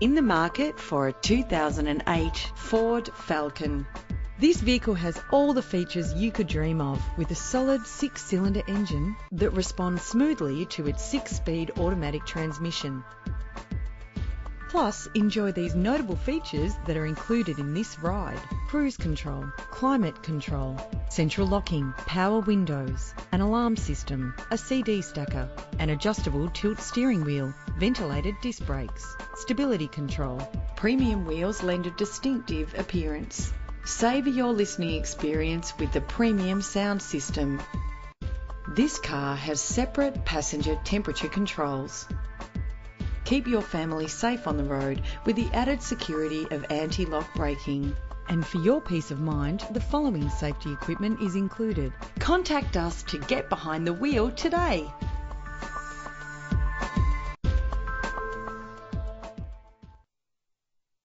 in the market for a 2008 Ford Falcon. This vehicle has all the features you could dream of with a solid six cylinder engine that responds smoothly to its six speed automatic transmission. Plus, enjoy these notable features that are included in this ride. Cruise control, climate control, central locking, power windows, an alarm system, a CD stacker, an adjustable tilt steering wheel, ventilated disc brakes, stability control. Premium wheels lend a distinctive appearance. Savour your listening experience with the premium sound system. This car has separate passenger temperature controls. Keep your family safe on the road with the added security of anti-lock braking. And for your peace of mind, the following safety equipment is included. Contact us to get behind the wheel today.